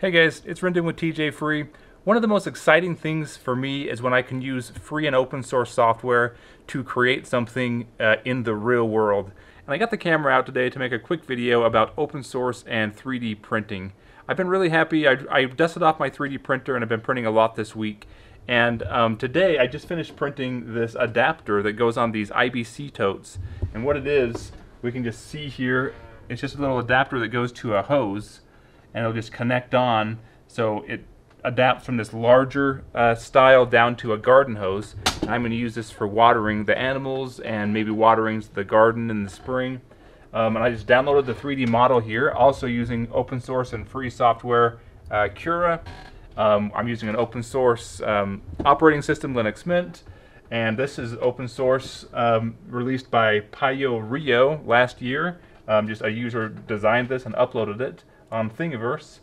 Hey guys, it's Rendon with TJ Free. One of the most exciting things for me is when I can use free and open source software to create something uh, in the real world. And I got the camera out today to make a quick video about open source and 3D printing. I've been really happy. I, I dusted off my 3D printer and I've been printing a lot this week. And um, today I just finished printing this adapter that goes on these IBC totes. And what it is, we can just see here, it's just a little adapter that goes to a hose and it'll just connect on so it adapts from this larger uh, style down to a garden hose. I'm going to use this for watering the animals and maybe watering the garden in the spring. Um, and I just downloaded the 3D model here, also using open source and free software uh, Cura. Um, I'm using an open source um, operating system, Linux Mint, and this is open source um, released by Payo Rio last year. Um, just a user designed this and uploaded it on Thingiverse.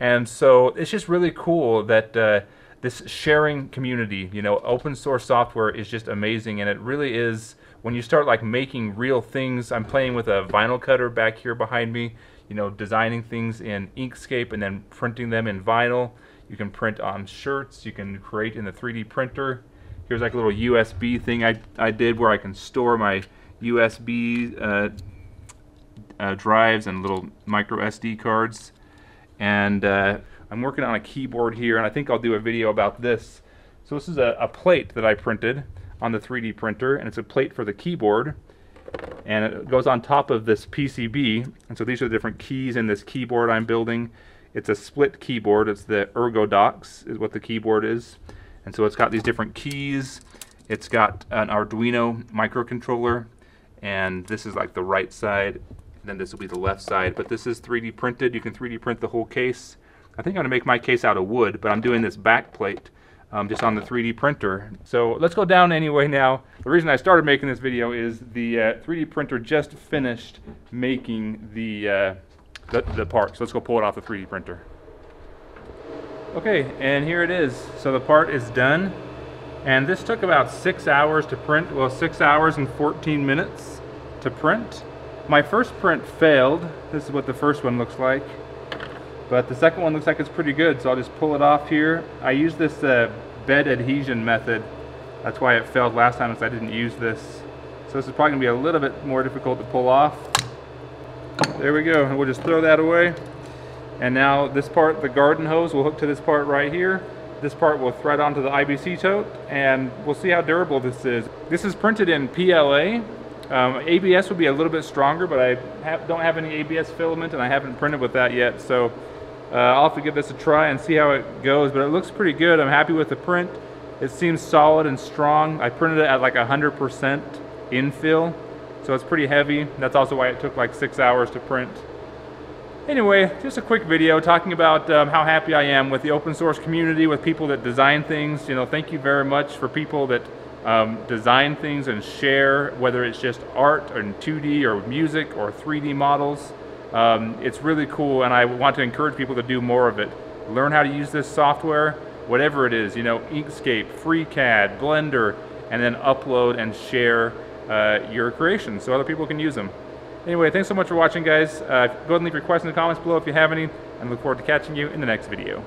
And so it's just really cool that uh, this sharing community, you know, open source software is just amazing. And it really is, when you start like making real things, I'm playing with a vinyl cutter back here behind me, you know, designing things in Inkscape and then printing them in vinyl. You can print on shirts, you can create in the 3D printer. Here's like a little USB thing I, I did where I can store my USB uh, uh, drives and little micro SD cards. And uh, I'm working on a keyboard here, and I think I'll do a video about this. So this is a, a plate that I printed on the 3D printer, and it's a plate for the keyboard. And it goes on top of this PCB. And so these are the different keys in this keyboard I'm building. It's a split keyboard. It's the ErgoDox is what the keyboard is. And so it's got these different keys. It's got an Arduino microcontroller. And this is like the right side then this will be the left side. But this is 3D printed. You can 3D print the whole case. I think I'm going to make my case out of wood, but I'm doing this back plate um, just on the 3D printer. So let's go down anyway now. The reason I started making this video is the uh, 3D printer just finished making the, uh, the, the part. So let's go pull it off the 3D printer. Okay, and here it is. So the part is done. And this took about six hours to print. Well, six hours and 14 minutes to print. My first print failed. This is what the first one looks like. But the second one looks like it's pretty good, so I'll just pull it off here. I use this uh, bed adhesion method. That's why it failed last time, is I didn't use this. So this is probably gonna be a little bit more difficult to pull off. There we go, and we'll just throw that away. And now this part, the garden hose, will hook to this part right here. This part will thread onto the IBC tote, and we'll see how durable this is. This is printed in PLA, um, ABS would be a little bit stronger, but I have, don't have any ABS filament and I haven't printed with that yet. So uh, I'll have to give this a try and see how it goes, but it looks pretty good. I'm happy with the print. It seems solid and strong. I printed it at like 100% infill, so it's pretty heavy. That's also why it took like six hours to print. Anyway, just a quick video talking about um, how happy I am with the open source community, with people that design things. You know, thank you very much for people that um, design things and share, whether it's just art and 2D or music or 3D models. Um, it's really cool, and I want to encourage people to do more of it. Learn how to use this software, whatever it is, you know, Inkscape, FreeCAD, Blender, and then upload and share uh, your creations so other people can use them. Anyway, thanks so much for watching, guys. Uh, go ahead and leave your questions in the comments below if you have any, and look forward to catching you in the next video.